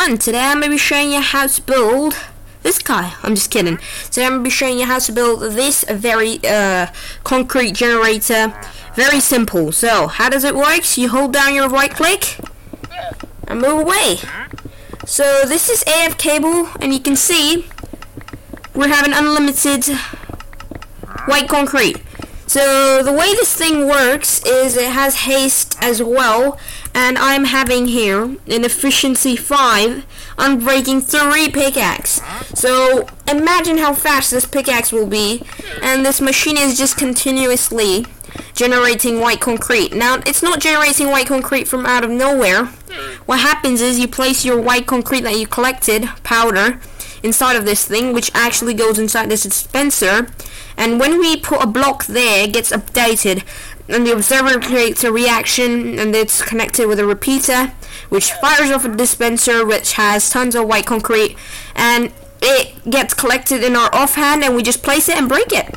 Today I'm going to be showing you how to build this guy. I'm just kidding. Today I'm going to be showing you how to build this very uh, concrete generator. Very simple. So, how does it work? So you hold down your right click and move away. So this is AFKable and you can see we're having unlimited white concrete. So the way this thing works is it has haste as well and I'm having here an efficiency 5 Unbreaking 3 pickaxe. So imagine how fast this pickaxe will be and this machine is just continuously generating white concrete. Now it's not generating white concrete from out of nowhere. What happens is you place your white concrete that you collected, powder, inside of this thing which actually goes inside this dispenser and when we put a block there it gets updated and the observer creates a reaction and it's connected with a repeater which fires off a dispenser which has tons of white concrete and it gets collected in our offhand and we just place it and break it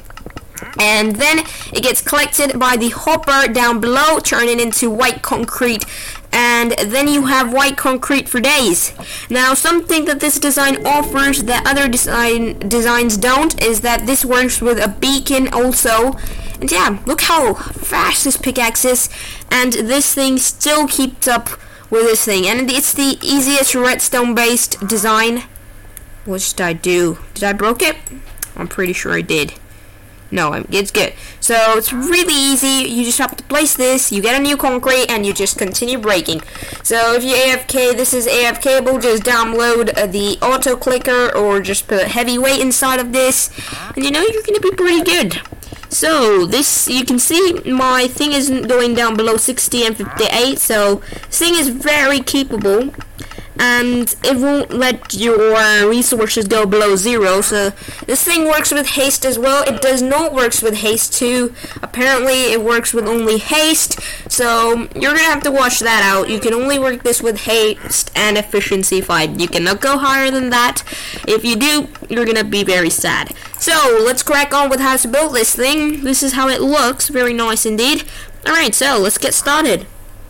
and then it gets collected by the hopper down below turning into white concrete and then you have white concrete for days. Now something that this design offers that other design designs don't is that this works with a beacon also. And yeah, look how fast this pickaxe is and this thing still keeps up with this thing and it's the easiest redstone based design. What did I do? Did I broke it? I'm pretty sure I did. No, it's good. So it's really easy. You just have to place this, you get a new concrete, and you just continue breaking. So if you AFK, this is AFKable. Just download uh, the auto clicker or just put heavy weight inside of this, and you know you're gonna be pretty good. So this you can see my thing isn't going down below 60 and 58 so this thing is very capable and it won't let your uh, resources go below zero. So this thing works with haste as well. It does not works with haste too. Apparently it works with only haste. So you're gonna have to watch that out. You can only work this with haste and efficiency 5. You cannot go higher than that. If you do, you're gonna be very sad. So let's crack on with how to build this thing. This is how it looks. Very nice indeed. Alright, so let's get started.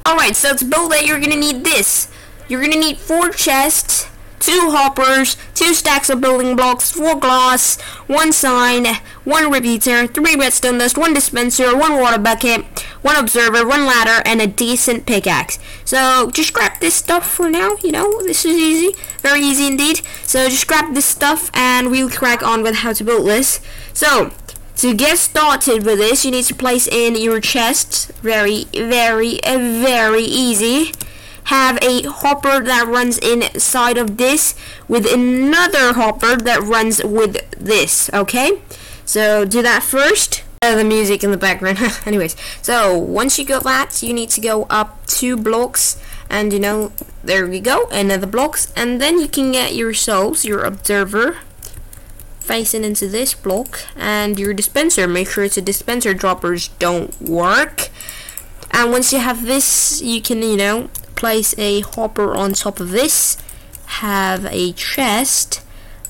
Alright, so to build it, you're gonna need this. You're gonna need four chests, two hoppers, two stacks of building blocks, four glass, one sign, one repeater, three redstone dust, one dispenser, one water bucket, one observer, one ladder, and a decent pickaxe. So just grab this stuff for now, you know, this is easy, very easy indeed. So just grab this stuff and we'll crack on with how to build this. So, to get started with this, you need to place in your chests. Very, very, very easy have a hopper that runs inside of this with another hopper that runs with this, okay? So do that first. Uh, the music in the background. Anyways, so once you got that, you need to go up two blocks and you know, there we go, another blocks and then you can get yourselves your observer facing into this block and your dispenser. Make sure a dispenser droppers don't work. And once you have this, you can, you know, place a hopper on top of this, have a chest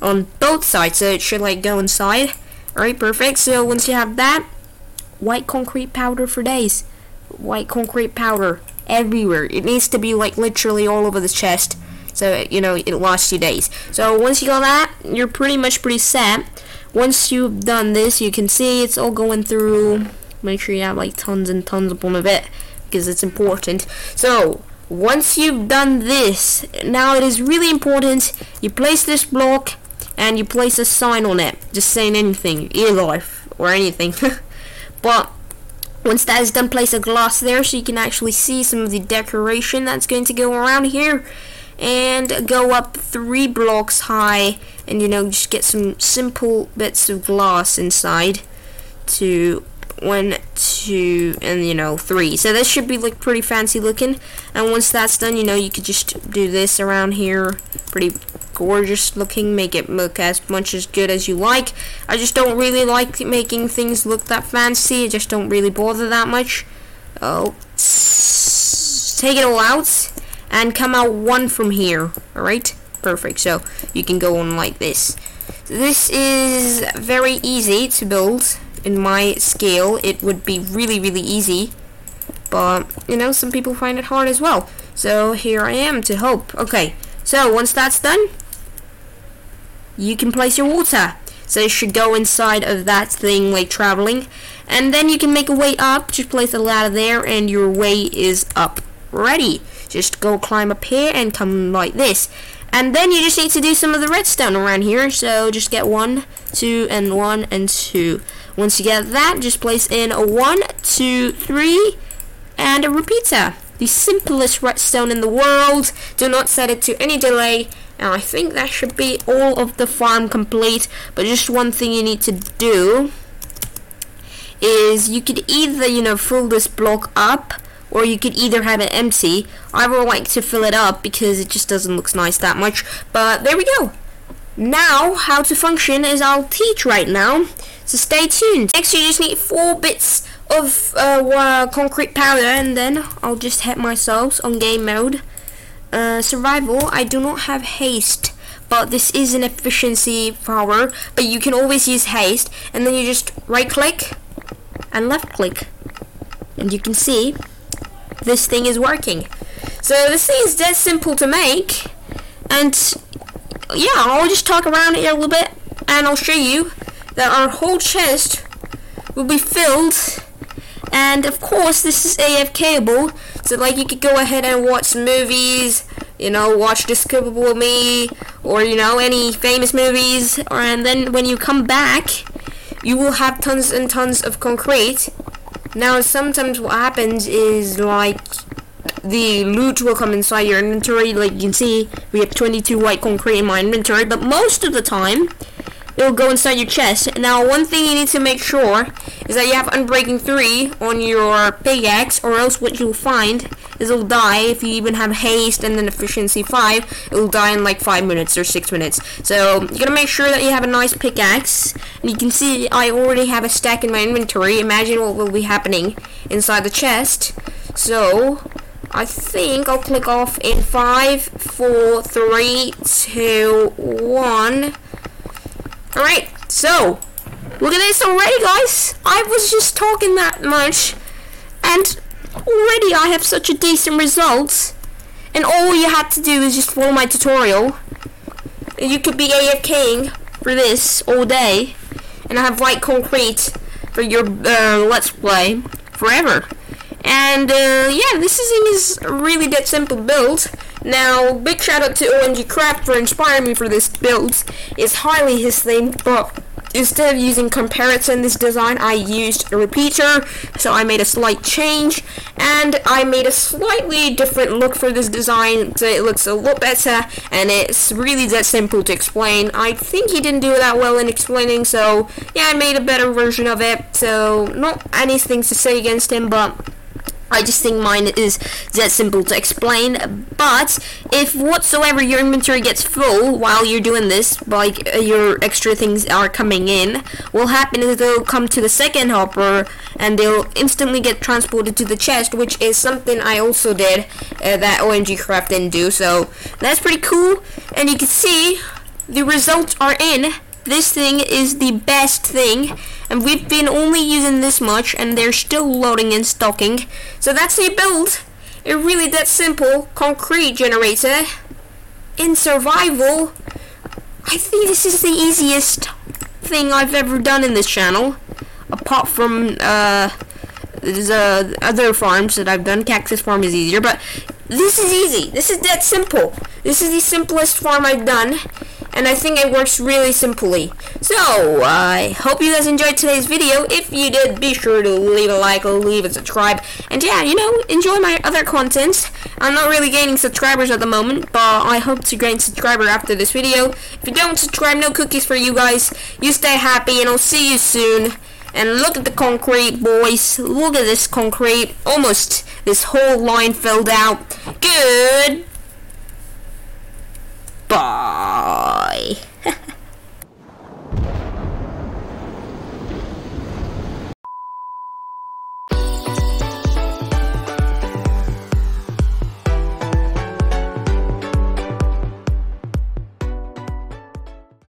on both sides, so it should like go inside. Alright, perfect. So once you have that, white concrete powder for days. White concrete powder everywhere. It needs to be like literally all over the chest. So, you know, it lasts you days. So once you got that, you're pretty much pretty set. Once you've done this, you can see it's all going through. Make sure you have like tons and tons upon of it because it's important. So, once you've done this, now it is really important you place this block and you place a sign on it, just saying anything, ear life or anything. but once that is done, place a glass there so you can actually see some of the decoration that's going to go around here. And go up three blocks high and you know just get some simple bits of glass inside to one, two, and you know, three. So this should be like pretty fancy looking. And once that's done, you know, you could just do this around here. Pretty gorgeous looking. Make it look as much as good as you like. I just don't really like making things look that fancy. I just don't really bother that much. Oh, take it all out and come out one from here. Alright? Perfect. So you can go on like this. This is very easy to build in my scale, it would be really, really easy. But, you know, some people find it hard as well. So here I am to help. Okay, So once that's done, you can place your water. So it should go inside of that thing like traveling. And then you can make a way up. Just place a ladder there and your way is up. Ready. Just go climb up here and come like this. And then you just need to do some of the redstone around here. So just get one, two, and one, and two. Once you get that, just place in a one, two, three, and a repeater. The simplest redstone in the world. Do not set it to any delay. And I think that should be all of the farm complete. But just one thing you need to do is you could either, you know, fill this block up or you could either have it empty. I would like to fill it up because it just doesn't look nice that much. But there we go. Now, how to function is I'll teach right now. So stay tuned. Next, you just need four bits of uh, uh, concrete powder, and then I'll just hit myself on game mode. Uh, survival, I do not have haste, but this is an efficiency power. But you can always use haste, and then you just right click and left click, and you can see this thing is working. So this thing is dead simple to make, and yeah, I'll just talk around it a little bit, and I'll show you that our whole chest will be filled. And of course, this is AFKable, so like you could go ahead and watch movies, you know, watch Despicable Me, or you know, any famous movies, or, and then when you come back, you will have tons and tons of concrete now, sometimes what happens is like the loot will come inside your inventory. Like you can see, we have 22 white concrete in my inventory, but most of the time, it will go inside your chest. Now, one thing you need to make sure is that you have Unbreaking 3 on your pickaxe, or else what you'll find is it'll die. If you even have Haste and then Efficiency 5, it will die in like 5 minutes or 6 minutes. So, you gotta make sure that you have a nice pickaxe. You can see I already have a stack in my inventory. Imagine what will be happening inside the chest. So, I think I'll click off in 5, 4, 3, 2, 1. Alright, so, look at this already, guys. I was just talking that much, and already I have such a decent result. And all you had to do is just follow my tutorial. You could be AFKing for this all day, and have white concrete for your uh, Let's Play forever. And uh, yeah, this is really that simple build. Now, big shout out to OMG Craft for inspiring me for this build. It's highly his thing, but instead of using comparison this design, I used a repeater, so I made a slight change, and I made a slightly different look for this design, so it looks a lot better, and it's really that simple to explain. I think he didn't do that well in explaining, so yeah, I made a better version of it, so not anything to say against him, but I just think mine is that simple to explain. But if whatsoever your inventory gets full while you're doing this, like uh, your extra things are coming in, will happen is they'll come to the second hopper and they'll instantly get transported to the chest, which is something I also did uh, that OMG Craft didn't do. So that's pretty cool. And you can see the results are in this thing is the best thing and we've been only using this much and they're still loading and stocking. So that's the build. It really that simple concrete generator in survival. I think this is the easiest thing I've ever done in this channel. Apart from uh, there's uh, other farms that I've done. Cactus farm is easier but this is easy. This is that simple. This is the simplest farm I've done and I think it works really simply. So, I hope you guys enjoyed today's video. If you did, be sure to leave a like, leave a subscribe, and yeah, you know, enjoy my other content. I'm not really gaining subscribers at the moment, but I hope to gain subscriber after this video. If you don't subscribe, no cookies for you guys. You stay happy, and I'll see you soon. And look at the concrete, boys. Look at this concrete. Almost this whole line filled out. Good. Bye.